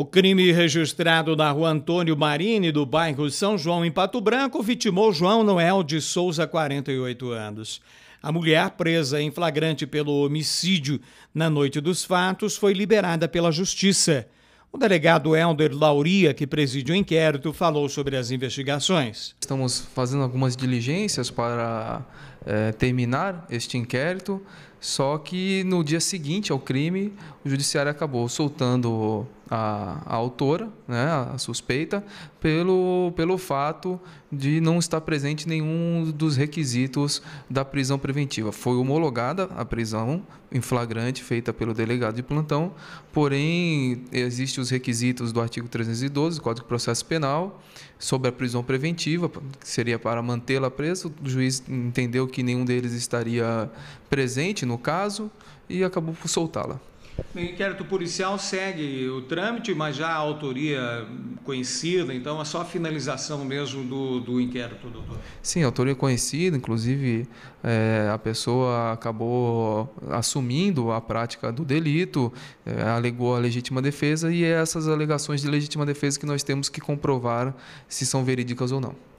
O crime registrado na rua Antônio Marini, do bairro São João, em Pato Branco, vitimou João Noel de Souza, 48 anos. A mulher, presa em flagrante pelo homicídio na noite dos fatos, foi liberada pela Justiça. O delegado Helder Lauria, que preside o inquérito, falou sobre as investigações. Estamos fazendo algumas diligências para é, terminar este inquérito, só que no dia seguinte ao crime, o judiciário acabou soltando a, a autora, né, a suspeita, pelo, pelo fato de não estar presente nenhum dos requisitos da prisão preventiva. Foi homologada a prisão em flagrante feita pelo delegado de plantão, porém existem os requisitos do artigo 312 do Código de Processo Penal sobre a prisão preventiva, que seria para mantê-la presa. O juiz entendeu que nenhum deles estaria presente no caso e acabou por soltá-la. O inquérito policial segue o trâmite, mas já a autoria conhecida, então é só a finalização mesmo do, do inquérito, doutor? Sim, autoria conhecida, inclusive é, a pessoa acabou assumindo a prática do delito, é, alegou a legítima defesa e é essas alegações de legítima defesa que nós temos que comprovar se são verídicas ou não.